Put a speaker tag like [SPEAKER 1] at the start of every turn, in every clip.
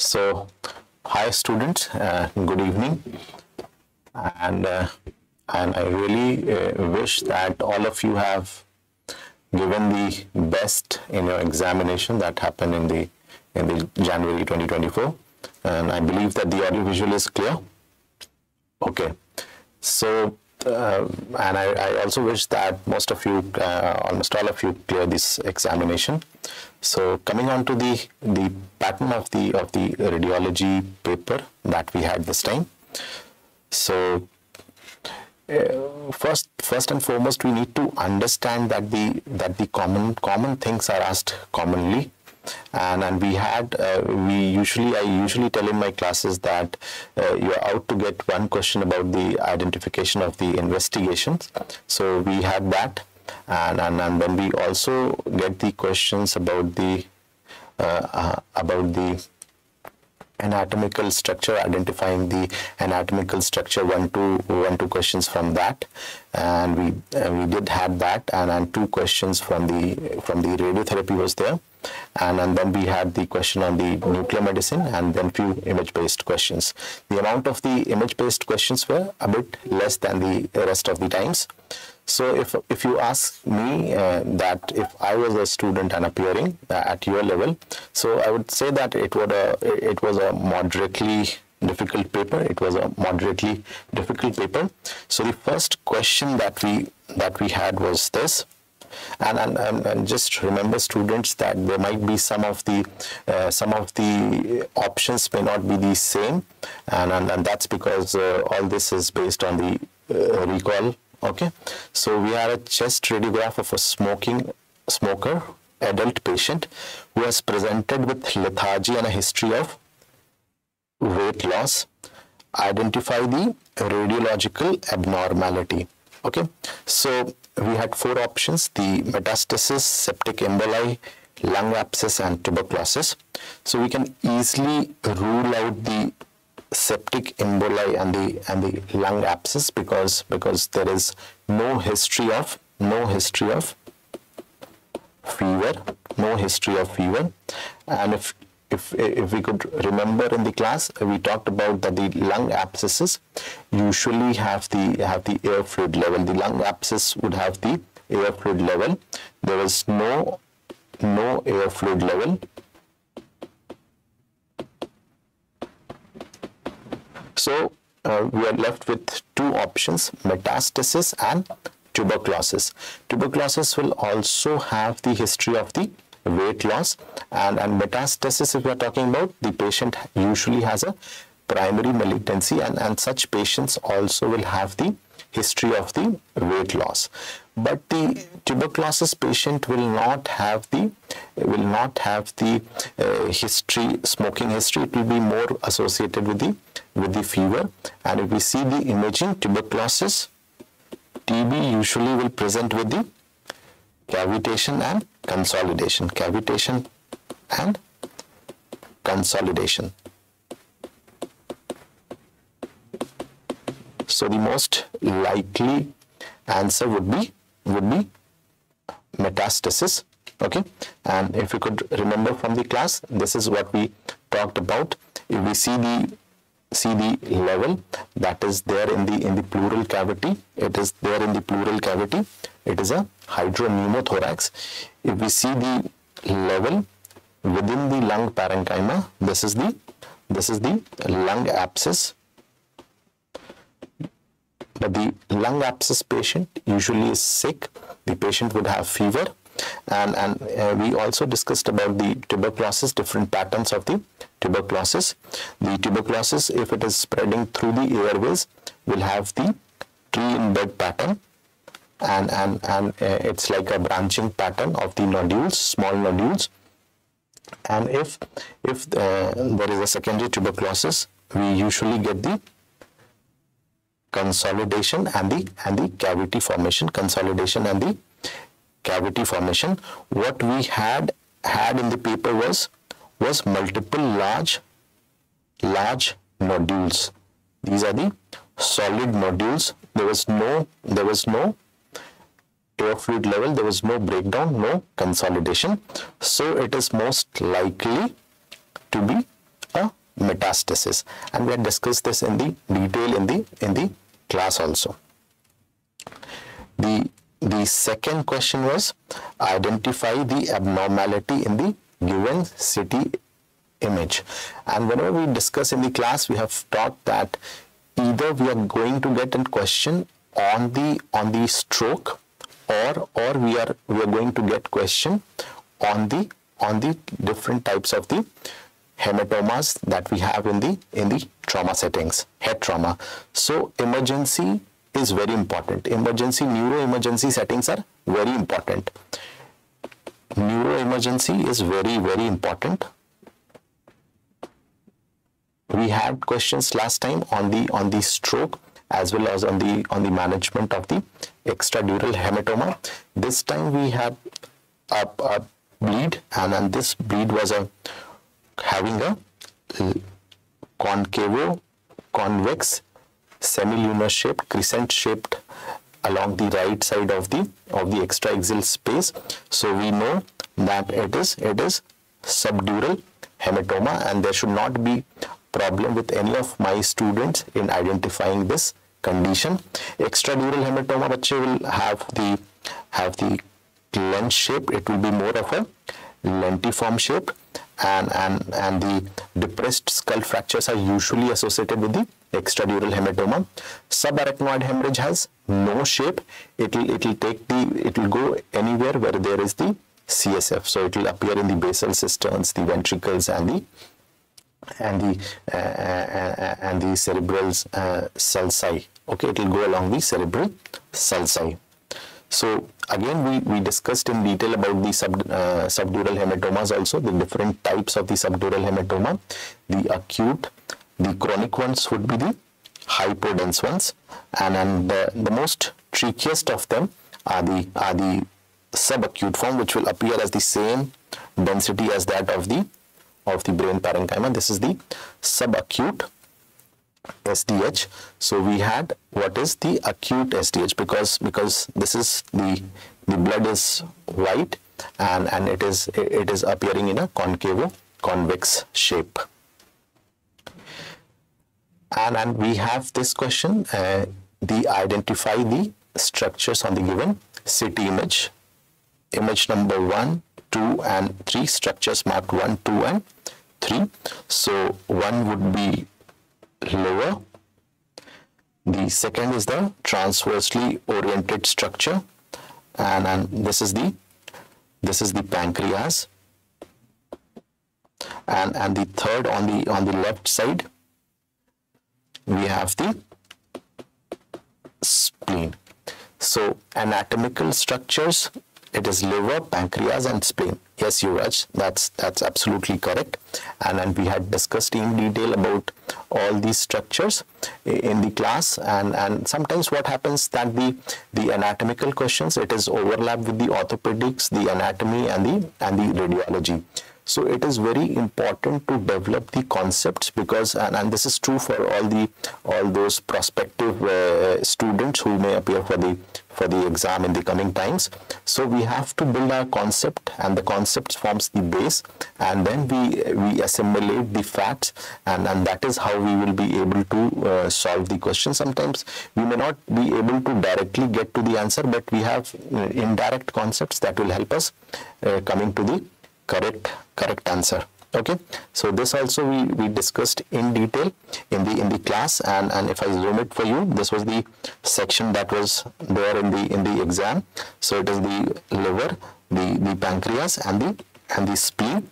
[SPEAKER 1] So, hi students, uh, good evening, and uh, and I really uh, wish that all of you have given the best in your examination that happened in the in the January 2024, and I believe that the audio visual is clear. Okay, so uh, and I, I also wish that most of you, uh, almost all of you, clear this examination. So coming on to the the pattern of the of the radiology paper that we had this time. So uh, first first and foremost we need to understand that the that the common common things are asked commonly and and we had uh, we usually i usually tell in my classes that uh, you're out to get one question about the identification of the investigations. So we had that. And and, and then we also get the questions about the uh, uh about the anatomical structure identifying the anatomical structure one two one two questions from that. And we uh, we did have that. And, and two questions from the from the radiotherapy was there and, and then we had the question on the nuclear medicine and then few image based questions the amount of the image based questions were a bit less than the rest of the times so if if you ask me uh, that if I was a student and appearing uh, at your level, so I would say that it would a it was a moderately difficult paper. It was a moderately difficult paper. So the first question that we that we had was this. And, and, and, just remember students that there might be some of the uh, some of the options may not be the same. And, and, and that's because uh, all this is based on the uh, recall okay? So we are a chest radiograph of a smoking smoker adult patient who has presented with lethargy and a history of weight loss. Identify the radiological abnormality okay? So we had four options the metastasis septic emboli lung abscess and tuberculosis. So we can easily rule out the septic emboli and the and the lung abscess because because there is no history of no history of fever no history of fever. And if if if we could remember in the class we talked about that the lung abscesses usually have the have the air fluid level. The lung abscess would have the air fluid level. There is no no air fluid level. So uh, we are left with two options, metastasis and tuberculosis. Tuberculosis will also have the history of the weight loss. And, and metastasis if we are talking about the patient usually has a primary malignancy and, and such patients also will have the history of the weight loss. But the tuberculosis patient will not have the will not have the uh, history smoking history. It will be more associated with the with the fever. And if we see the imaging tuberculosis TB usually will present with the cavitation and consolidation. Cavitation and consolidation. So the most likely answer would be would be metastasis okay? And if you could remember from the class this is what we talked about. If we see the see the level that is there in the in the pleural cavity it is there in the pleural cavity it is a hydropneumothorax if we see the level within the lung parenchyma this is the this is the lung abscess. But the lung abscess patient usually is sick. The patient would have fever. And and uh, we also discussed about the tuberculosis different patterns of the tuberculosis. The tuberculosis if it is spreading through the airways will have the tree in bud pattern and and and uh, it's like a branching pattern of the nodules small nodules. And if if uh, there is a secondary tuberculosis we usually get the consolidation and the and the cavity formation. Consolidation and the cavity formation. What we had had in the paper was was multiple large large nodules. These are the solid nodules. There was no there was no air fluid level there was no breakdown no consolidation. So it is most likely to be a metastasis. And we had discussed this in the detail in the in the class also. The the second question was identify the abnormality in the given CT image. And whenever we discuss in the class we have taught that either we are going to get a question on the on the stroke or or we are we are going to get question on the on the different types of the hematomas that we have in the in the trauma settings head trauma. So emergency is very important. Emergency neuro emergency settings are very important. Neuro emergency is very very important. We had questions last time on the on the stroke as well as on the on the management of the extradural hematoma. This time we have a, a bleed and, this bleed was a having a concavo convex semilunar shaped crescent shaped along the right side of the of the extraaxial space. So we know that it is it is subdural hematoma and there should not be problem with any of my students in identifying this condition. Extradural hematoma bache will have the have the lens shape. It will be more of a lentiform shape. And and and the depressed skull fractures are usually associated with the extradural hematoma. Subarachnoid hemorrhage has no shape. It will it will take the it will go anywhere where there is the csf so it will appear in the basal cisterns the ventricles and the and the uh, uh, uh, and the cerebral uh, sulci. Okay, it will go along the cerebral sulci. So again, we, we discussed in detail about the sub, uh, subdural hematomas also, the different types of the subdural hematoma. The acute, the chronic ones would be the hypodense ones and, and the, the most trickiest of them are the, are the subacute form which will appear as the same density as that of the of the brain parenchyma. This is the subacute SDH. So we had what is the acute SDH because because this is the the blood is white and and it is it is appearing in a concavo convex shape. And and we have this question uh, the identify the structures on the given CT image. Image number one 2 and 3 structures marked 1, 2 and 3. So 1 would be liver. The second is the transversely oriented structure and, and this is the this is the pancreas and and the third on the on the left side we have the spleen so anatomical structures it is liver, pancreas, and spleen. Yes, Yuvraj, that's that's absolutely correct. And, and we had discussed in detail about all these structures in the class. And, and sometimes what happens that the the anatomical questions it is overlap with the orthopedics, the anatomy, and the and the radiology. So it is very important to develop the concepts because, and, and this is true for all the all those prospective uh, students who may appear for the for the exam in the coming times. So we have to build our concept and the concept forms the base and then we we assimilate the facts and, and that is how we will be able to uh, solve the question. Sometimes we may not be able to directly get to the answer but we have uh, indirect concepts that will help us uh, coming to the correct correct answer okay. So this also we, we discussed in detail in the in the class. And and if i zoom it for you this was the section that was there in the in the exam. So it is the liver the the pancreas and the and the spleen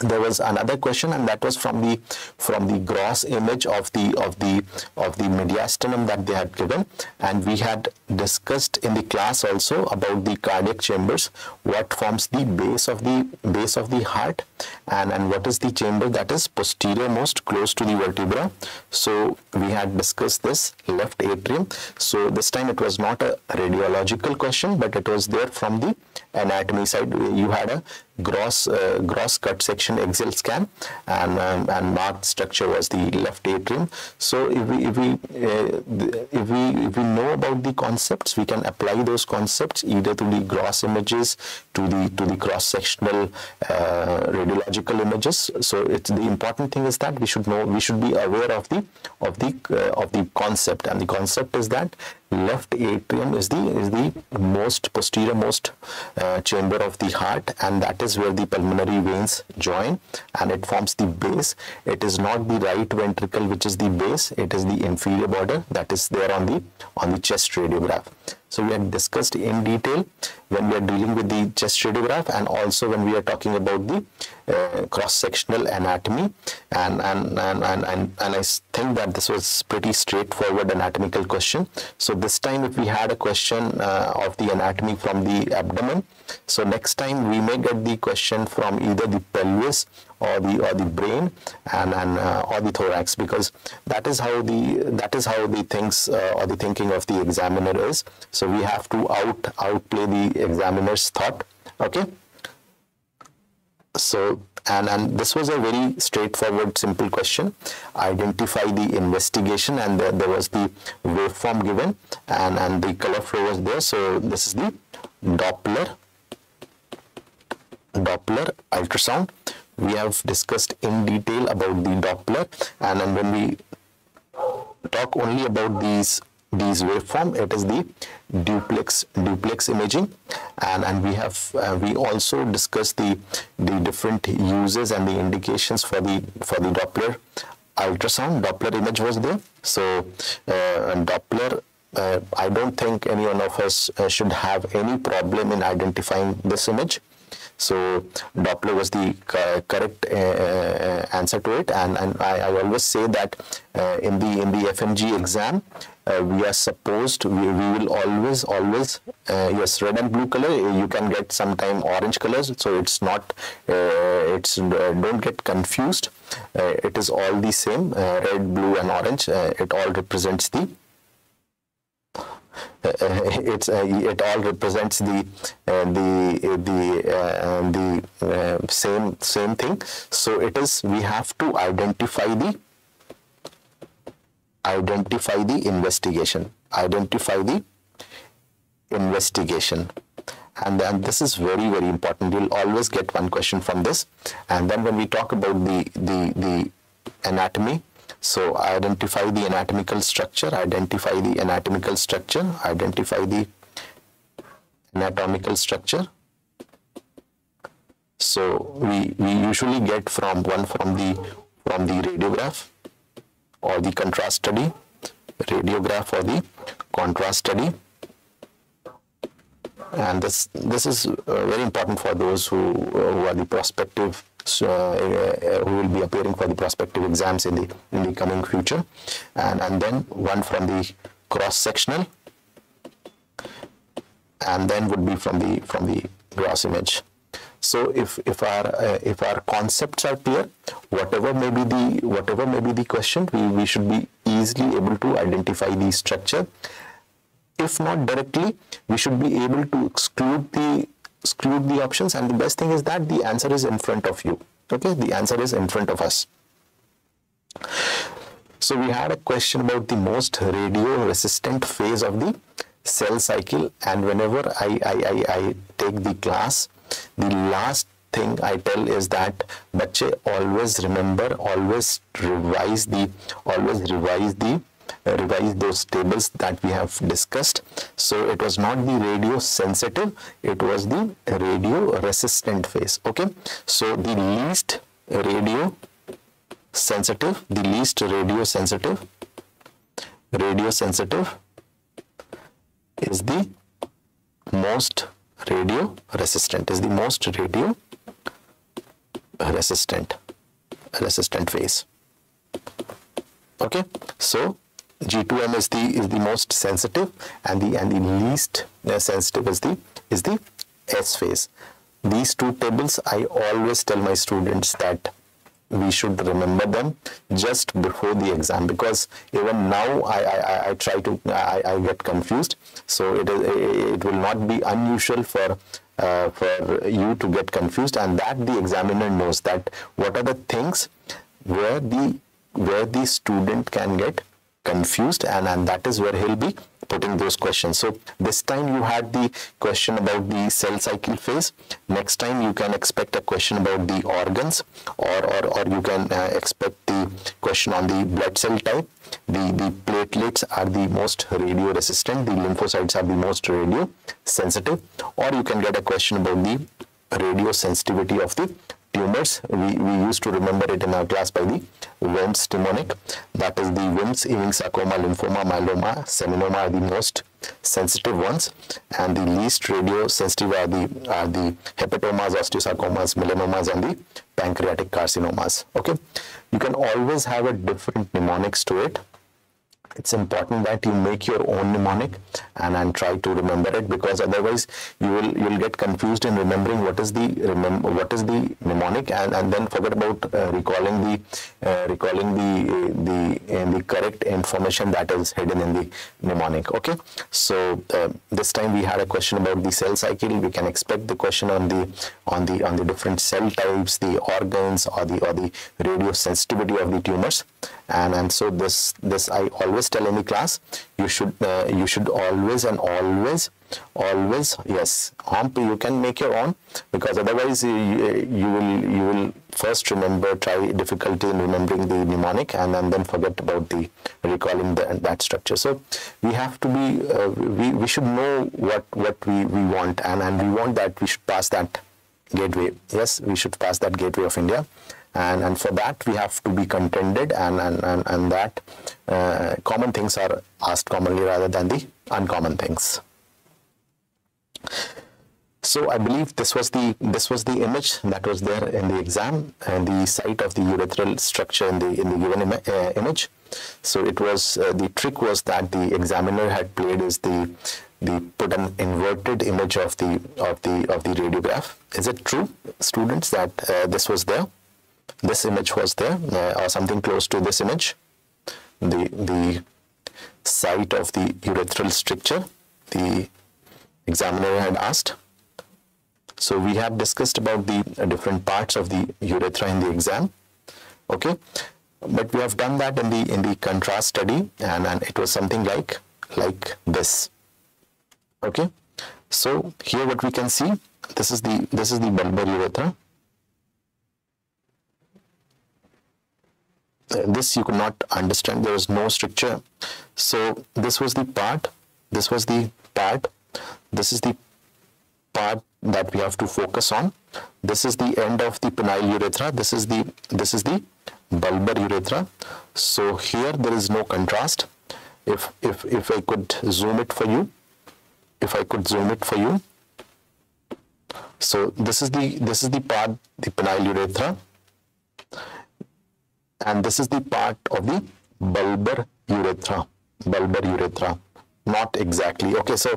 [SPEAKER 1] there was another question and that was from the from the gross image of the of the of the mediastinum that they had given. And we had discussed in the class also about the cardiac chambers what forms the base of the base of the heart and and what is the chamber that is posterior most close to the vertebra. So we had discussed this left atrium. So this time it was not a radiological question but it was there from the anatomy side you had a gross uh, gross cut section axial scan and um, and marked structure was the left atrium. So if we if we uh, if we if we know about the concepts we can apply those concepts either to the gross images to the to the cross sectional uh, radiological images. So it's the important thing is that we should know we should be aware of the of the uh, of the concept. And the concept is that left atrium is the is the most posterior most uh, chamber of the heart and that is where the pulmonary veins join and it forms the base. It is not the right ventricle which is the base. It is the inferior border that is there on the on the chest radiograph so we have discussed in detail when we are dealing with the chest radiograph and also when we are talking about the uh, cross-sectional anatomy and and, and and and and I think that this was pretty straightforward anatomical question. So this time if we had a question uh, of the anatomy from the abdomen, so next time we may get the question from either the pelvis or the or the brain and and uh, or the thorax because that is how the that is how the things uh, or the thinking of the examiner is. So we have to out outplay the examiner's thought okay? So and and this was a very straightforward simple question. Identify the investigation and there, there was the waveform given and and the color flow was there. So this is the doppler doppler ultrasound we have discussed in detail about the Doppler and then when we talk only about these these waveform it is the duplex duplex imaging. And and we have uh, we also discussed the the different uses and the indications for the for the doppler ultrasound. Doppler image was there. So uh, doppler uh, i don't think any one of us uh, should have any problem in identifying this image so Doppler was the correct uh, uh, answer to it, and and I, I always say that uh, in the in the FMG exam. Uh, we are supposed we, we will always always uh, yes red and blue color you can get sometime orange colors so it's not uh, it's don't get confused it is all the same red blue and orange it all represents the uh, it's uh, it all represents the uh, the the the same same thing. So it is we have to identify the identify the investigation. Identify the investigation. And then this is very very important. You'll always get one question from this. And then when we talk about the the the anatomy so identify the anatomical structure, identify the anatomical structure, identify the anatomical structure. So we, we usually get from one from the from the radiograph or the contrast study, radiograph or the contrast study. And this this is uh, very important for those who, uh, who are the prospective so, uh, who will be appearing for the prospective exams in the in the coming future. And and then one from the cross sectional and then would be from the from the gross image. So if if our uh, if our concepts are clear whatever may be the whatever may be the question we, we should be easily able to identify the structure. If not directly we should be able to exclude the exclude the options and the best thing is that the answer is in front of you. Okay? The answer is in front of us. So we had a question about the most radio resistant phase of the cell cycle and whenever I, I, I, I take the class the last thing I tell is that bache always remember always revise the always revise the Uh, revise those tables that we have discussed. So it was not the radio sensitive, it was the radio resistant phase. Okay. So the least radio sensitive, the least radio sensitive, radio sensitive is the most radio resistant, is the most radio resistant, resistant phase. Okay. So G2M is the is the most sensitive and the and the least uh, sensitive is the is the S phase. These two tables I always tell my students that we should remember them just before the exam because even now I, I, I try to I, I get confused so it is it will not be unusual for uh, for you to get confused and that the examiner knows that what are the things where the where the student can get confused and, and that is where he'll be putting those questions. So this time you had the question about the cell cycle phase. Next time you can expect a question about the organs or, or, or you can uh, expect the question on the blood cell type. The, the platelets are the most radio resistant, the lymphocytes are the most radio sensitive or you can get a question about the radio sensitivity of the tumors. We, we used to remember it in our class by the Wilms mnemonic. That is the Wilms, Ewing sarcoma, lymphoma, myeloma, seminoma are the most sensitive ones and the least radio sensitive are the, are the hepatomas, osteosarcomas, melanomas and the pancreatic carcinomas. Okay. You can always have a different mnemonics to it it's important that you make your own mnemonic and, and try to remember it because otherwise you will you'll get confused in remembering what is the remember what is the mnemonic and, and then forget about uh, recalling the uh, recalling the the uh, the correct information that is hidden in the mnemonic. Okay? So uh, this time we had a question about the cell cycle. We can expect the question on the on the on the different cell types the organs or the or the radio sensitivity of the tumors and and so this this i always tell any class you should uh, you should always and always always yes hump you can make your own because otherwise you, you will you will first remember try difficulty in remembering the mnemonic and, and then forget about the recalling the, that structure. So we have to be uh, we, we should know what what we, we want and and we want that we should pass that gateway. Yes we should pass that gateway of india and, and for that we have to be contended and, and, and, and that uh, common things are asked commonly rather than the uncommon things. So I believe this was the this was the image that was there in the exam and the site of the urethral stricture in the in the given uh, image. So it was uh, the trick was that the examiner had played is the the put an inverted image of the of the of the radiograph. Is it true, students, that uh, this was there? This image was there uh, or something close to this image. The the site of the urethral stricture the examiner had asked. So we have discussed about the different parts of the urethra in the exam okay? But we have done that in the in the contrast study and, and it was something like like this okay? So here what we can see this is the this is the bulbar urethra this you could not understand. There was no structure. So this was the part this was the part this is the part that we have to focus on. This is the end of the penile urethra. This is the this is the bulbar urethra. So here there is no contrast. If if if i could zoom it for you if i could zoom it for you. So this is the this is the part the penile urethra and this is the part of the bulbar urethra bulbar urethra not exactly okay so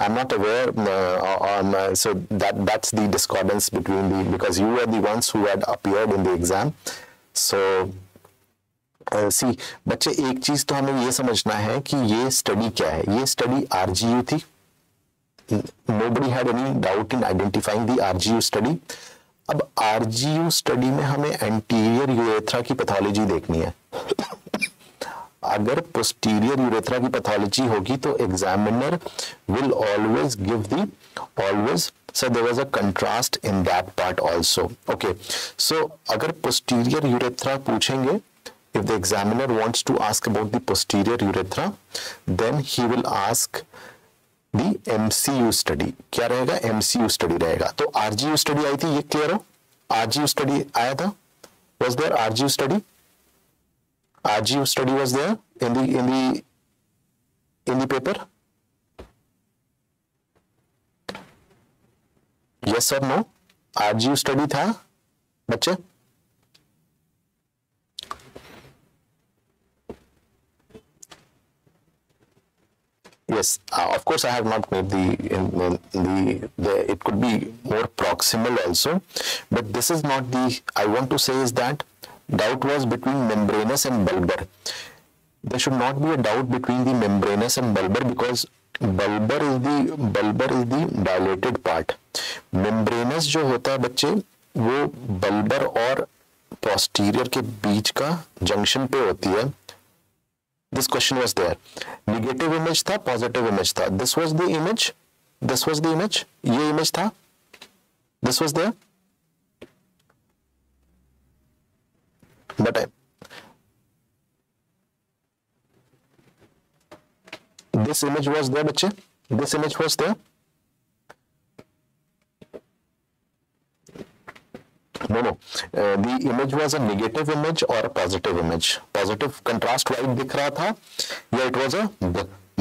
[SPEAKER 1] i'm not aware uh, on uh, so that that's the discordance between the because you were the ones who had appeared in the exam so C uh, बच्चे एक चीज़ तो हमें ये समझना है कि ये study क्या है ये स्टडी आरजीयू थी nobody had any doubt in identifying the RGU study अब आरजीयू स्टडी में हमें एंटीरियर यूरेथ्रा की पैथोलॉजी देखनी है। अगर पोस्टीरियर यूरेथ्रा की पैथोलॉजी होगी तो examiner will always give the always so there was a contrast in that part also okay so अगर पोस्टीरियर यूरेथ्रा पूछेंगे if the examiner wants to ask about posterior urethra then he will ask the MCU study क्या रहेगा? MCU study रहेगा। तो RGU study आई थी, ये clear हो? RGU study आया था? Was there RGU study RGU study was there in the in the in the paper yes और नो आरजीयू स्टडी था, बच्चे? Yes, uh, of course, I have not made the, in, in the, the, it could be more proximal also, but this is not the, I want to say is that doubt was between membranous and bulbar. There should not be a doubt between the membranous and bulbar because bulbar is the bulbar is the dilated part membranous जो होता है बच्चे वो bulbar और posterior के बीच का junction पे होती है this question was there negative image था पॉजिटिव इमेज था this was the image this was the image ये इमेज था this was there but this image was there bache this image was there No no uh, the image was a negative image or a positive image positive contrast white dikh raha tha ya it was a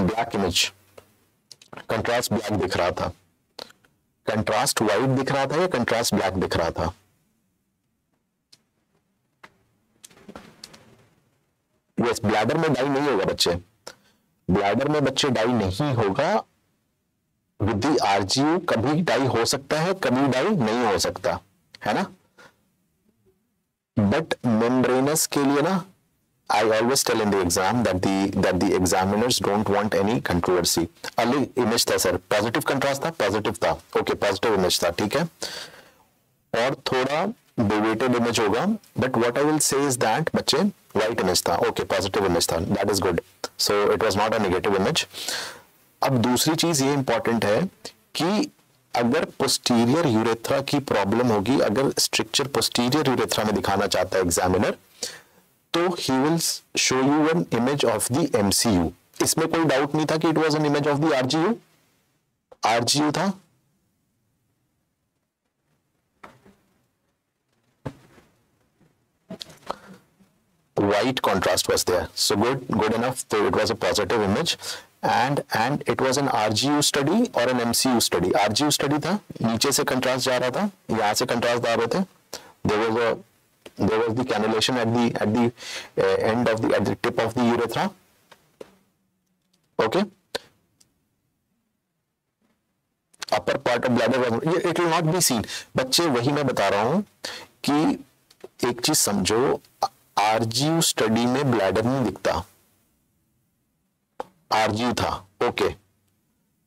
[SPEAKER 1] black image contrast black dikh raha tha contrast white dikh raha tha ya contrast black dikh raha tha yes bladder में dye नहीं होगा बच्चे bladder में बच्चे die नहीं होगा with the RGU कभी die हो सकता है कभी डाई नहीं हो सकता है ना बट मेम्ब्रेनस के लिए ना I always tell in the exam that the that the examiners don't want any controversy अलग इमेज था सर पॉजिटिव कंट्रास्ट था पॉजिटिव था ओके पॉजिटिव इमेज था ठीक है और थोड़ा डिवेटेड इमेज होगा but what I will say is that बच्चे व्हाइट इमेज था ओके पॉजिटिव इमेज था that is good so it was not a negative image अब दूसरी चीज़ ये इंपॉर्टेंट है कि अगर पोस्टीरियर यूरेथ्रा की प्रॉब्लम होगी, अगर स्ट्रक्चर पोस्टीरियर यूरेथ्रा में दिखाना चाहता है एग्जामिनर तो he will show you an image of the MCU इसमें कोई डाउट नहीं था कि it was an image of the RGU RGU था? White contrast was there so good good enough so it was a positive image and and it was an RGU study or an MCU study RGU study था नीचे से contrast जा रहा था यहाँ से contrast आ रहे थे there was a there was the cannulation at the at the uh, end of the at the tip of the urethra okay upper part of bladder was it will not be seen बच्चे वही मैं बता रहा हूँ कि एक चीज़ समझो RGU study में ब्लैडर नहीं दिखता। आरजीयू था, okay.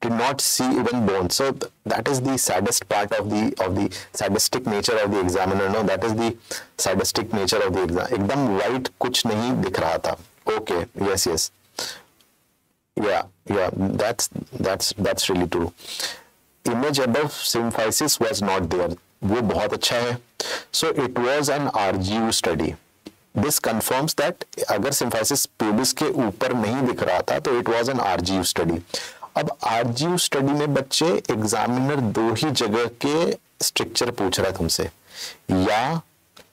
[SPEAKER 1] Did not see even bone so that is the saddest part of the of the sadistic nature of the examiner no that is the sadistic nature of the exam एकदम white कुछ नहीं दिख रहा था। Okay yes yes yeah yeah that's that's that's really true image above symphysis was not there वो बहुत अच्छा है। So it was an RGU study this confirms that अगर सिम्फाइसिस प्यूबिस के ऊपर नहीं दिख रहा था तो it was an RGU study अब आरजीयू स्टडी में बच्चे एग्जामिनर दो ही जगह के स्ट्रक्चर पूछ रहा है तुमसे। या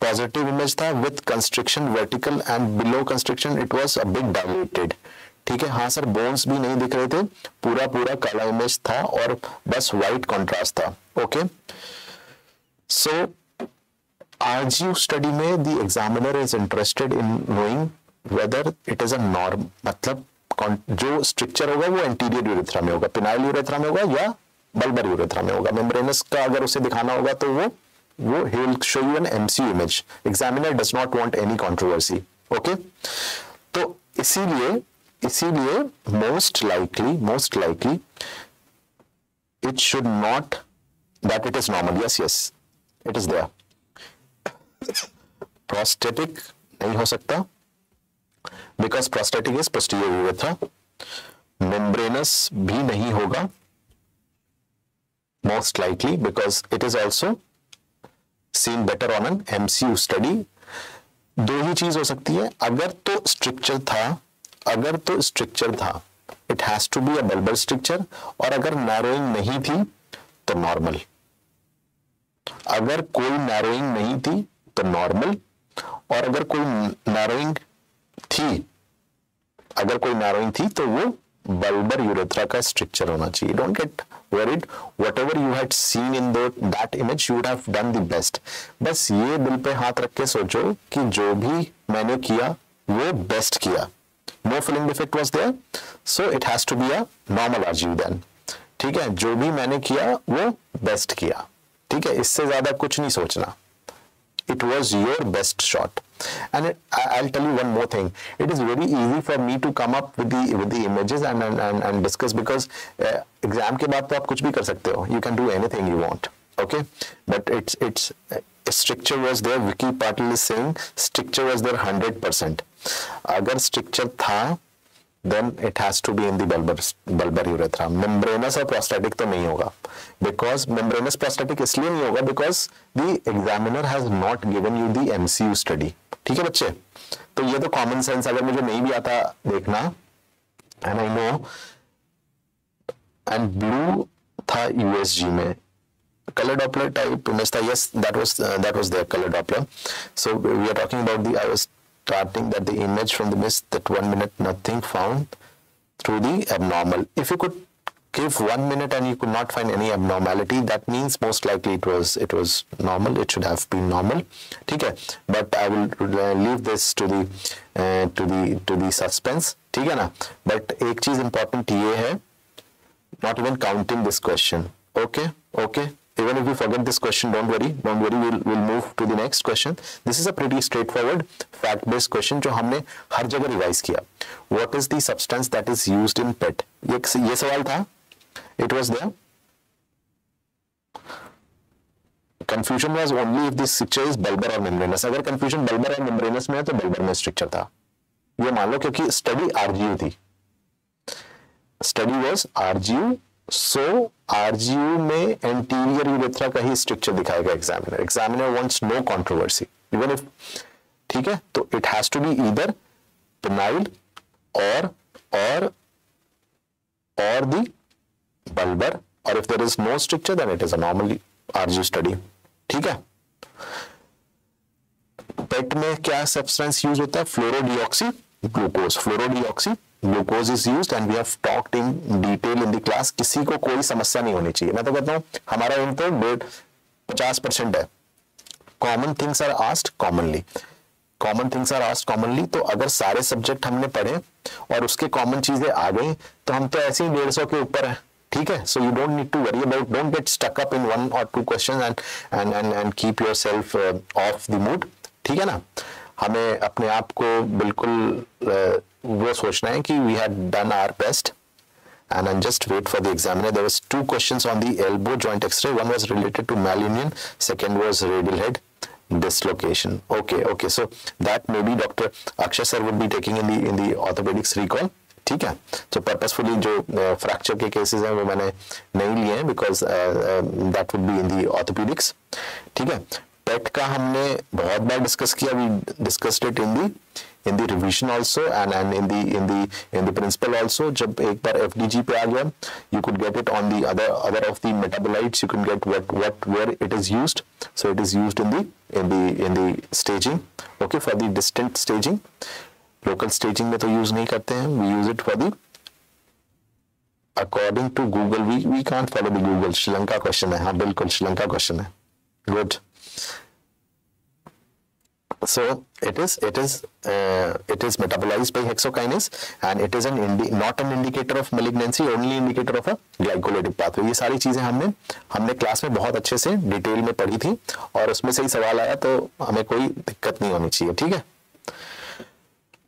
[SPEAKER 1] पॉजिटिव इमेज था with construction vertical and below construction it was a big dilated ठीक है? हाँ सर बोन्स भी नहीं दिख रहे थे पूरा पूरा काला इमेज था और बस व्हाइट कॉन्ट्रास्ट था। ओके सो so, आज स्टडी में the examiner is interested in knowing whether it is a norm मतलब जो स्ट्रक्चर होगा वो एंटीरियर यूरेथ्रा में होगा। पिनाइल यूरेथ्रा में होगा या बल्बर यूरेथ्रा में होगा। मेम्ब्रेनस का अगर उसे दिखाना होगा तो वो वो he'll show you an MCU image examiner does not want any controversy okay तो इसीलिए इसीलिए most likely most likely it should not that it is normal yes yes it is there prostatic नहीं हो सकता। Because prostatic is urethra membranous भी नहीं होगा। Most likely because it is also seen better on an MCU study दो ही चीज़ हो सकती है। अगर तो स्ट्रक्चर था, अगर तो स्ट्रक्चर था it has to be a bulbar structure और अगर नैरोइंग नहीं थी तो नॉर्मल अगर कोई नैरोइंग नहीं थी तो नॉर्मल और अगर कोई नैरोइंग थी, अगर कोई नैरोइंग थी तो वो बल्बर यूरेथ्रा का स्ट्रक्चर होना चाहिए। Don't get worried whatever you had seen in that image you have done the best बस ये दिल पे हाथ रख के सोचो कि जो भी मैंने किया, वो बेस्ट किया। No filling defect was there so it has to be a normal RGU then ठीक है? जो भी मैंने किया, वो बेस्ट किया। ठीक है? इससे ज़्यादा कुछ नहीं सोचना। It was your best shot. And it, I, will tell you one more thing. It is very easy for me to come up with the with the images and and, and, and discuss because uh, exam ke baad to aap kuch bhi kar sakte ho. You can do anything you want. Okay? But it's it's uh, stricture was there. Vicky Patil is saying stricture was there 100% agar stricture tha then it has to be in the bulbar bulbar urethra membranous और prostatic तो नहीं होगा because membranous prostatic इसलिए नहीं होगा because the examiner has not given you the MCU study ठीक है बच्चे तो ये तो कॉमन सेंस अगर मुझे नहीं भी आता देखना and I know and blue था यूएसजी में color doppler type tha yes that was uh, that was the color doppler so we are talking about the i was starting that the image from the mist that one minute nothing found through the abnormal if you could give one minute and you could not find any abnormality, that means most likely it was it was normal. It should have been normal. Okay, but I will uh, leave this to the uh, to the to the suspense. ठीक है ना? But एक चीज important ये है, not even counting this question. Okay, okay. Even if you forget this question, don't worry, don't worry. We'll we'll move to the next question. This is a pretty straightforward fact-based question जो हमने हर जगह revise किया. What is the substance that is used in PET? ये ये सवाल था it was there confusion was only if this stricture is bulbar or membranous अगर confusion bulbar और membranous में है तो bulbar में stricture था ये मान लो क्योंकि study RGU थी study was RGU so RGU में एंटीरियर यूरेथ्रा का ही स्ट्रक्चर दिखाएगा examiner examiner wants no controversy even if ठीक है? तो it has to be either penile or or or the bulbar or if there is no structure then it is a normal RGU study ठीक है? पेट में क्या substance use होता है? Fluorodeoxy glucose fluorodeoxy glucose is use and we have talked in detail in the class किसी को कोई समस्या नहीं होनी चाहिए। मैं तो कहता हूँ हमारा एम तो डेढ़ पचास परसेंट है। Common things are asked commonly common things are asked commonly तो अगर सारे सब्जेक्ट हमने पढ़े और उसके कॉमन चीज़ें आ गई तो हम तो ऐसे ही डेढ़ सौ के ऊपर है। ठीक है? So you don't need to worry about don't get stuck up in one or two question and and and and keep yourself of the mood ठीक है ना? हमें अपने आप को बिल्कुल uh, वो सोचना है कि we had done our best and and just wait for the examiner there was two questions on the elbow joint x-ray one was related to malunion second was radial head dislocation. Okay okay, so that maybe dr aksha sir would be taking in the in the orthopedics recall. ठीक है? तो purposefully जो uh, fracture के cases हैं वो मैंने नहीं लिए हैं because that would be in the orthopaedics ठीक है? पेट का हमने बहुत बार डिस्कस किया. We discussed it in the in the revision also and and in the in the in the principle also जब एक बार FDG पे आ गया you could get it on the other other of the metabolites you can get what what where it is used so it is used in the in the in the staging okay for the distant staging local staging में तो use नहीं करते हैं we use it for the according to Google we we can't follow the Google Sri Lanka question है हाँ बिल्कुल Sri Lanka question है good so it is it is uh, it is metabolized by hexokinase and it is an not an indicator of malignancy only indicator of a glycolytic pathway. ये सारी चीज़ें हमने हमने class में बहुत अच्छे से डिटेल में पढ़ी थी और उसमें से ही सवाल आया तो हमें कोई दिक्कत नहीं होनी चाहिए ठीक है?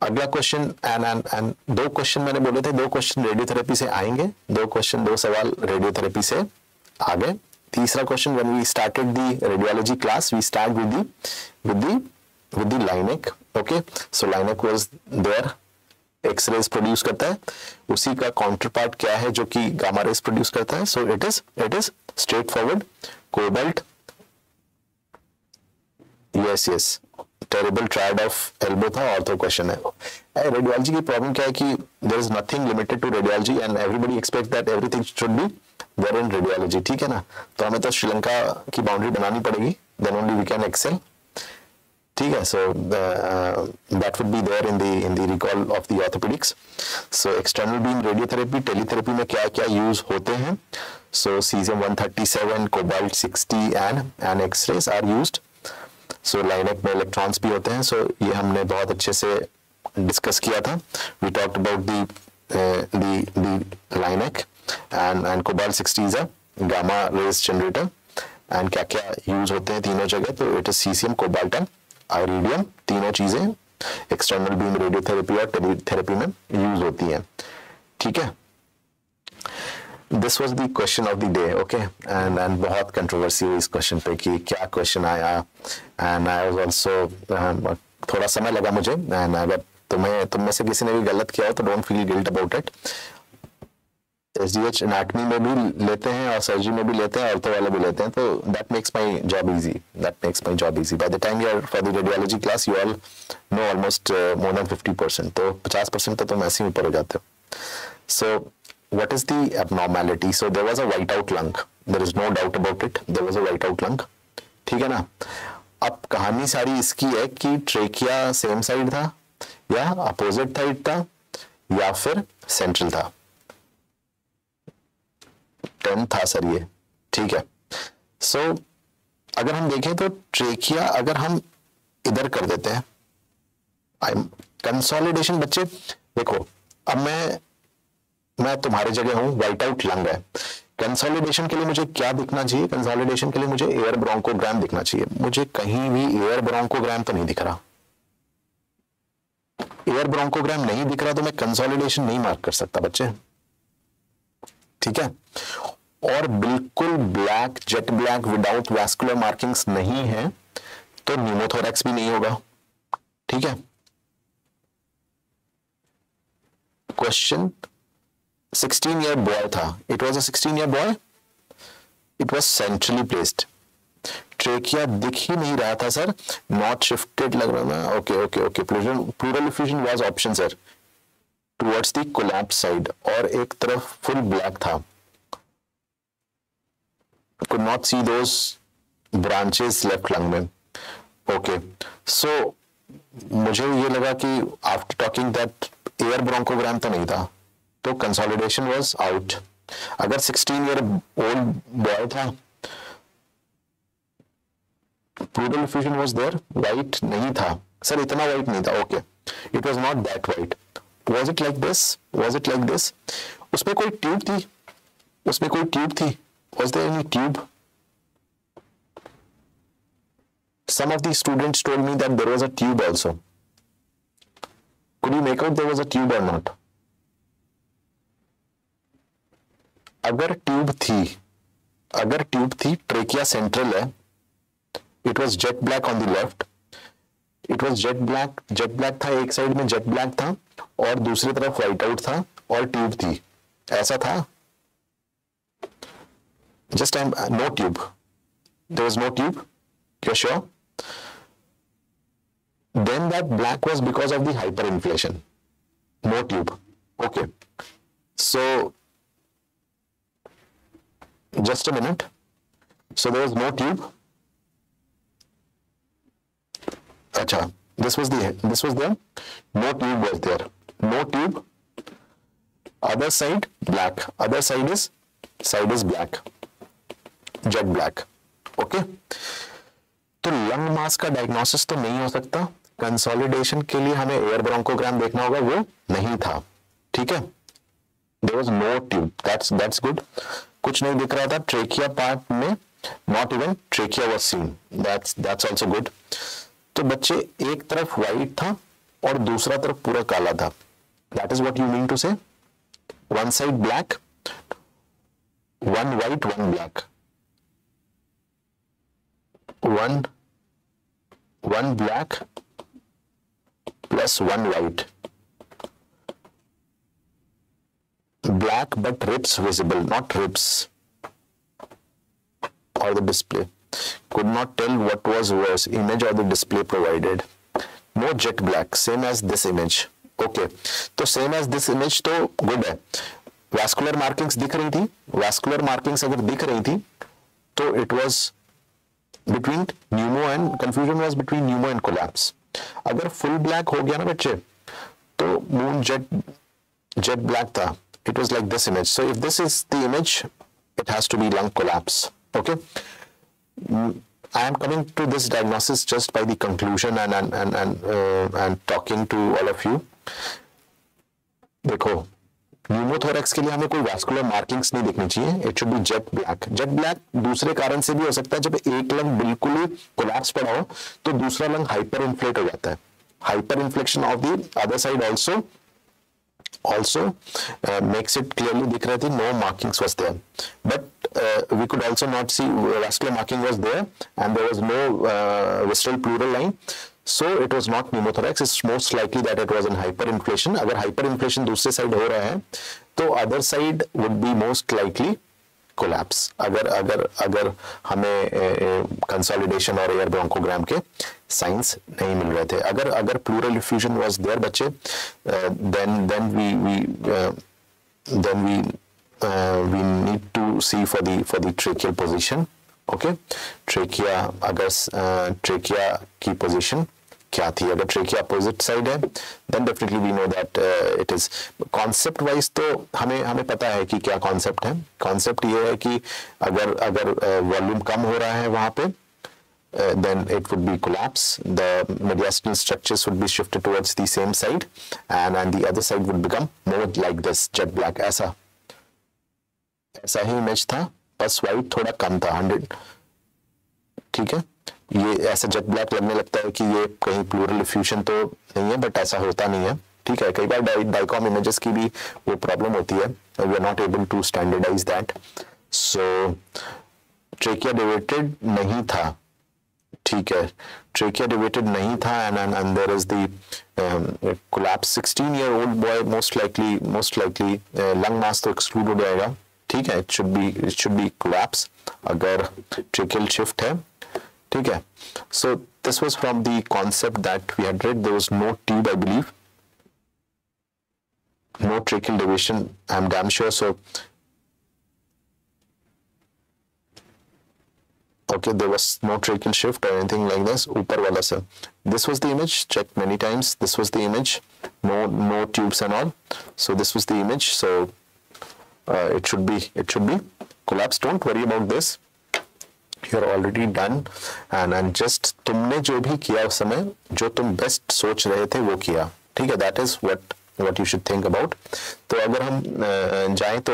[SPEAKER 1] अगला क्वेश्चन एंड एंड एंड दो क्वेश्चन मैंने बोले थे दो क्वेश्चन रेडियोथेरेपी से आएँगे दो क्वेश्चन दो सवाल रेडियोथेरेपी से आ गए तीसरा question when we started the radiology class we start with the with the with linac okay so linac was there x-rays produce करता है। उसी का काउंटर पार्ट क्या है जो कि गामा रेज प्रोड्यूस करता है? So it is it is straightforward cobalt yes yes terrible triad of elbow था ऑर्थो क्वेश्चन है। रेडियोलॉजी की प्रॉब्लम क्या है कि there is nothing limited to radiology and everybody expect that everything should be there in radiology ठीक है ना? तो हमें तो श्रीलंका की बाउंड्री बनानी पड़ेगी then only we can excel ठीक है so that would be there in the in the recall of the orthopaedics so external beam radiotherapy teletherapy में क्या क्या यूज़ होते हैं? So caesium 137 cobalt 60 and and x-rays are used so linac में electrons भी होते हैं। सो so, ये हमने बहुत अच्छे से डिस्कस किया था। We talked about the the linac and and cobalt 60 is a gamma rays generator and क्या क्या यूज़ होते हैं तीनों जगह? तो it is caesium cobalt iridium तीनों चीज़ें एक्सटर्नल बीम रेडियोथेरेपी और थेरेपी में यूज़ होती हैं। ठीक है? This was the question of the day okay and and बहुत कंट्रोवर्सी हुई इस क्वेश्चन पे कि क्या क्वेश्चन आया। एंड आई वाज आल्सो थोड़ा समय लगा मुझे। एंड अगर तुम्हें तुम में से किसी ने भी गलत किया हो तो don't feel guilt about it S D H anatomy में भी लेते हैं और सर्जरी में भी लेते हैं ऑर्थो वाले भी लेते हैं तो that makes my job easy that makes my job easy by the time you're for the radiology class you all know almost more than fifty percent तो पचास परसेंट तो तुम ऐसे ही ऊपर हो जाते हो। सो what is the abnormality? So, there was a white out lung. There is no doubt about it. There was a white out lung. ठीक है ना? अब कहानी सारी इसकी है कि ट्रेकिया सेम साइड था या अपोजिट साइड था या फिर सेंट्रल था। टेन था सर ये ठीक है। सो so, अगर हम देखें तो ट्रेकिया अगर हम इधर कर देते हैं आई कंसोलिडेशन बच्चे देखो अब मैं मैं तुम्हारी जगह हूँ वाइट आउट लंग है। कंसोलिडेशन के लिए मुझे क्या दिखना चाहिए? कंसोलिडेशन के लिए मुझे एयर ब्रोंकोग्राम दिखना चाहिए। मुझे कहीं भी एयर ब्रोंकोग्राम तो नहीं दिख रहा। एयर ब्रोंकोग्राम नहीं दिख रहा तो मैं कंसोलिडेशन नहीं मार्क कर सकता बच्चे। ठीक है? और बिल्कुल black jet black without vascular markings नहीं है तो न्यूमोथोरैक्स भी नहीं होगा। ठीक है? क्वेश्चन 16 ईयर बॉय था। It was a 16 year boy it was centrally placed trachea दिख ही नहीं रहा था सर नॉट शिफ्टेड लग रहा था। Okay okay okay pleural effusion was option sir towards the collapse side और एक तरफ़ फुल ब्लैक था। Could not see those branches left lung में. ओके सो मुझे ये लगा कि after talking that air bronchogram तो नहीं था तो कंसोलिडेशन वाज आउट अगर 16 ईयर ओल्ड बॉय था pleural fusion was there white नहीं था. सर इतना वाइट नहीं था. Okay it was not that white was it like this was it like this उसमें कोई ट्यूब थी? उसमें कोई ट्यूब थी? Was there any tube some of the students told me that there was a tube also could you make out there was a tube or not अगर tube थी अगर tube थी ट्रेकिया सेंट्रल है it was jet black on the left it was jet black jet black था एक side में jet black था और दूसरी तरफ़ व्हाइट आउट था और ट्यूब थी ऐसा था just uh, no tube. There was no tube. You're sure? Then that black was because of the hyperinflation. No tube. Okay. So just a minute. So there was no tube. Acha this was the this was there no tube was there. No tube. Other side black. Other side is side is black jet black okay तो lung mass का diagnosis तो नहीं हो सकता। Consolidation के लिए हमें air bronchogram देखना होगा, वो नहीं था, ठीक है? There was no tube that's that's good कुछ नहीं दिख रहा था ट्रेकिया पार्ट में not even trachea was seen that's that's also good तो बच्चे एक तरफ़ व्हाइट था और दूसरा तरफ़ पूरा काला था। That is what you mean to say one side black one white one black one one black plus one white black but ribs visible not ribs or the display could not tell what was worse image or the display provided no jet black same as this image okay तो same as this image तो good है vascular markings दिख रही थी vascular markings अगर दिख रही थी तो it was between Numa and confusion was between Numa and collapse अगर फुल ब्लैक हो गया ना बच्चे तो मून जेट जेट ब्लैक था it was like this image so if this is the image it has to be lung collapse okay I am coming to this diagnosis just by the conclusion and and and and, uh, and talking to all of you देखो pneumothorax के लिए हमें कोई vascular markings नहीं देखनी चाहिए। It should be jet black jet black दूसरे कारण से भी हो सकता है जब एक लंग बिल्कुल ही कोलैप्स पड़ा हो तो दूसरा लंग हाइपर इन्फ्लेट हो जाता है। Hyper inflection of the other side also uh, makes it clearly दिख रहे थे no markings was there. But uh, we could also not see vascular marking was there and there was no uh, visceral line so, it was not pneumothorax it's most likely that it was in hyperinflation. अगर hyperinflation दूसरे side हो रहा है तो other side would be most likely collapse. अगर अगर अगर हमें कंसोलिडेशन और एयर ब्रोंकोग्राम के साइंस नहीं मिल रहे थे। अगर अगर प्लूरल इफ्यूजन वाज देयर बच्चे then then we we then we we need to see for the for the tracheal position okay trachea अगर ट्रेकिया की पोजीशन क्या थी अगर ट्रेकिया अपोजिट साइड है then definitely we know that it is concept wise तो हमें हमें पता है कि क्या कॉन्सेप्ट है कॉन्सेप्ट ये है कि अगर अगर वॉल्यूम uh, कम हो रहा है वहाँ पे uh, then it would be collapse. The mediastinal structures would be shifted towards the same side and, and the other side would become more like this, jet black. ऐसा ऐसा ही इमेज था बस white थोड़ा कम था हंड्रेड ठीक है ये ऐसा जेट ब्लैक लगने लगता है कि ये कहीं प्लूरल फ्यूशन तो नहीं है बट ऐसा होता नहीं है। ठीक है, कई बार डाइकॉम इमेजेस की भी वो प्रॉब्लम होती है we are not able to standardize that so trachea deviated नहीं था। ठीक है ट्रेकिया डिवेटेड नहीं था and and and there is the collapse 16 year old boy most likely most likely lung mass तो एक्सक्लूड हो जाएगा। ठीक है it should be it should be collapse अगर ट्रेकियल शिफ्ट है। Okay, so this was from the concept that we had read. There was no tube, I believe, no tracheal deviation i'm damn sure. So okay there was no tracheal shift or anything like this. Upar wala cell this was the image. Checked many times. This was the image. No no tubes and all. So this was the image. So uh, it should be it should be collapse. don't worry about this. You already done and and just तुमने जो भी किया उस समय जो तुम best सोच रहे थे वो किया ठीक है that is what what you should think about तो अगर हम जाए तो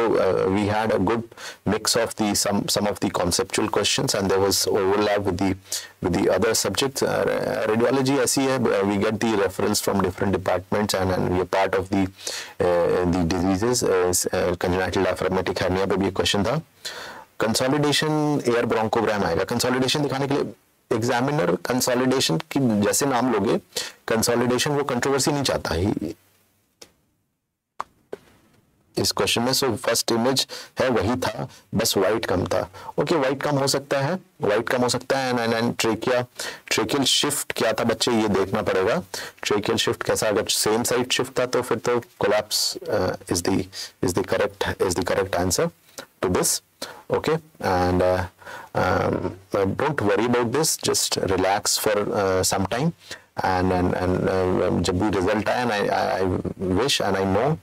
[SPEAKER 1] we had a good mix of the some of the conceptual question and there was overlap with with the other subject radiology ऐसी है we get the reference from different departments and and we part of the diseases congenital diaphragmatic पर भी एक question था consolidation air bronchogram आएगा। Consolidation दिखाने के लिए एग्जामिनर कंसोलिडेशन की जैसे नाम लोगे कंसोलिडेशन वो कंट्रोवर्सी नहीं चाहता ही। इस क्वेश्चन में सो फ़र्स्ट इमेज है वही था बस वाइट कम था। ओके okay, वाइट कम हो सकता है वाइट कम हो सकता है and and trachea tracheal shift क्या था बच्चे ये देखना पड़ेगा। ट्रेकियल शिफ्ट कैसा अगर सेम साइड शिफ्ट था तो फिर तो collapse is the is the correct is the correct answer to this okay and uh, um, don't worry about this just relax for uh, some time and and, and uh, आए and I, I wish and I know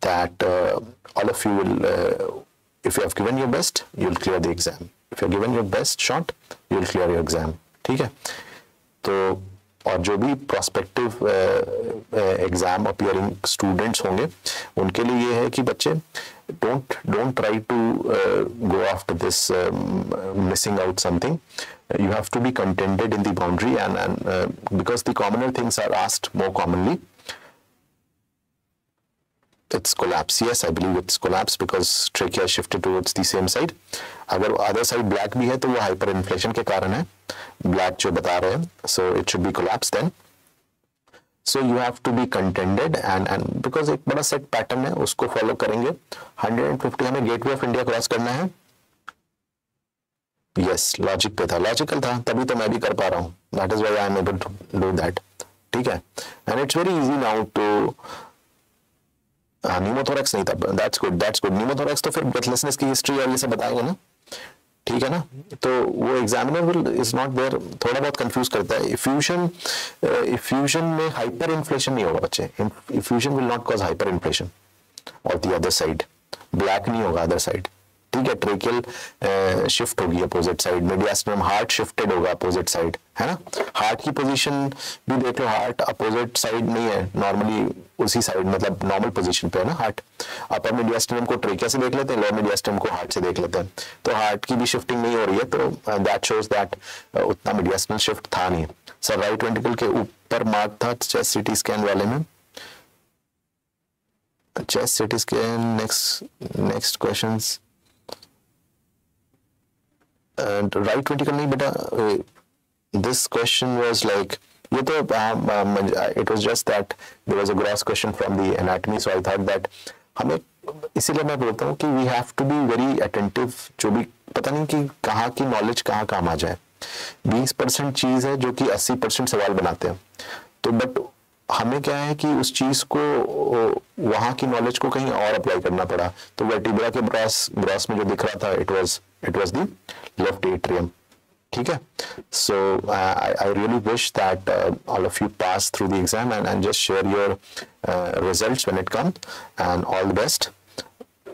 [SPEAKER 1] that uh, all of you will, uh, if you have given your best, you'll clear the exam. If you're given your best shot, you'll clear your exam. ठीक है तो और जो भी prospective exam appearing students होंगे उनके लिए ये है कि बच्चे don't don't try to go after this missing out something you have to be contented in the boundary and, and uh, because the commoner things are asked more commonly it's collapse. Yes, I believe it's collapse because trachea shifted towards the same side. अगर other side black भी है तो वो hyperinflation के कारण है black जो बता रहे हैं so it should be collapse then. So you have to be contended and and because एक बड़ा सेट पैटर्न है, उसको फॉलो करेंगे। 150 हमें गेटवे ऑफ़ इंडिया क्रॉस करना है। यस लॉजिक पे था लॉजिकल था, तभी तो मैं भी कर पा रहा हूँ। That is why I am able to do that ठीक है? And it's very easy now to pneumothorax नहीं था that's good that's good pneumothorax तो फिर ब्रेथलेसनेस की हिस्ट्री और ये सब बताएँगे ना। ठीक है ना? तो वो examiner will is not there थोड़ा बहुत कंफ्यूज करता है। इफ्यूजन इफ्यूजन में हाइपर इन्फ्लेशन नहीं होगा बच्चे। Effusion will not cause hyperinflation और दी अदर साइड ब्लैक नहीं होगा अदर साइड ठीक है ट्रेकियल शिफ्ट होगी opposite side mediastinum heart shifted होगा अपोजिट साइड है ना? हार्ट की पोजीशन भी देख लो हार्ट अपोजिट साइड नहीं है. नॉर्मली उसी साइड मतलब नॉर्मल पोजीशन पे है ना हार्ट अपर मीडियास्टम को ट्रेकिया से देख लेते हैं लोअर मीडियास्टम को हार्ट से देख लेते हैं. तो हार्ट की भी शिफ्टिंग नहीं हो रही है तो दैट शोज़ दैट उतना मीडियास्टम शिफ्ट था नहीं. सर राइट वेंटिकल के ऊपर मार्क था चेस्ट सिटी स्कैन वाले में. Chest CT scan. Next, next questions. And right critical नहीं बेटा दिस क्वेश्चन वाज लाइक ये तो it was just that there was a gross question from the anatomy so I thought that हमें, इसीलिए मैं बोलता हूँ कि we have to be very attentive जो भी, पता नहीं कि कहाँ की नॉलेज कहाँ काम आ जाए। बीस परसेंट चीज़ है जो कि अस्सी परसेंट सवाल बनाते हैं। तो बट हमें क्या है कि उस चीज़ को वहाँ की नॉलेज को कहीं और अप्लाई करना पड़ा। तो वर्टिब्रा के ब्रास ब्रास में जो दिख रहा था it was it was the left atrium ठीक है? So I really wish that all of you pass through the exam and and just share your results when it come and all the best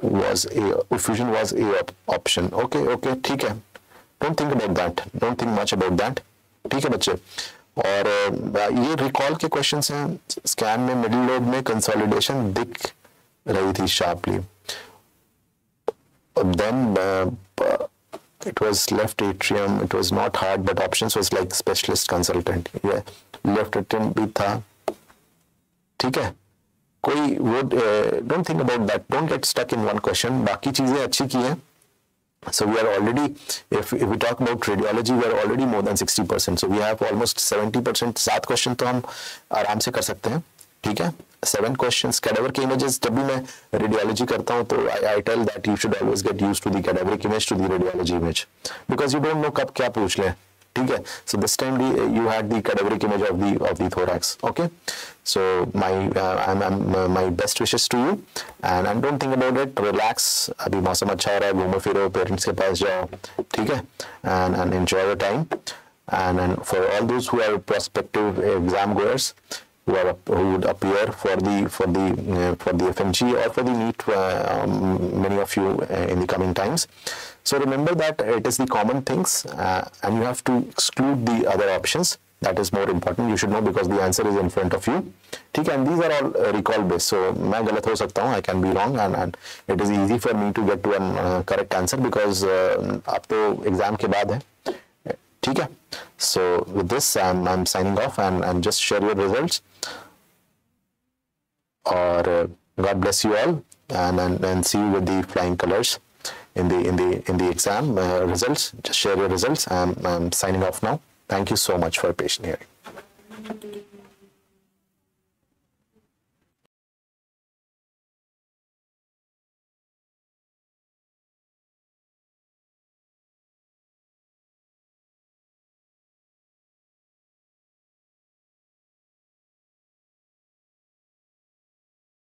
[SPEAKER 1] was a, fusion was a option okay okay, ठीक है। Don't think about that don't think much about that ठीक है बच्चे? और ये recall के question हैं scan में मिडिल लोब में कंसोलिडेशन दिख रही थी sharply then it was left atrium, it was not hard, but options was like specialist consultant. Yeah, left atrium भी था. ठीक है? कोई वो don't think about that don't get stuck in one question बाकी चीज़ें अच्छी की हैं. So we are already, if, if we talk about radiology, we are already more than 60%. So we have almost 70%. सात क्वेश्चन तो हम आराम से कर सकते हैं। ठीक है? सेवन क्वेश्चन कैडेवर के इमेजेस जब भी मैं रेडियोलॉजी करता हूँ तो I I tell that you should always get used to the cadaveric image to the radiology image because you don't know कब क्या पूछ लें। ठीक है so this time you had the cadaveric image of the of the thorax okay so my uh, I'm, I'm uh, my best wishes to you and and don't think about it relax अभी मौसम अच्छा हो रहा है घूमो फिरो parents के पास जाओ ठीक है and and enjoy your time and and for all those who are prospective exam goers who are who would appear for the for the uh, for the FMG or for the NEET uh, um, many of you uh, in the coming times so remember that it is the common things uh, and you have to exclude the other options that is more important you should know because the answer is in front of you ठीक है and these are all uh, recall based so मैं गलत हो सकता हूँ I can be wrong and and it is easy for me to get to a uh, correct answer because uh, अब तो exam के बाद है ठीक है so with this I'm I'm signing off and and just share your results or uh, God bless you all and, and and see you with the flying colors in the in the in the exam uh, results. Just share your results. I'm, I'm signing off now. Thank you so much for your patient hearing.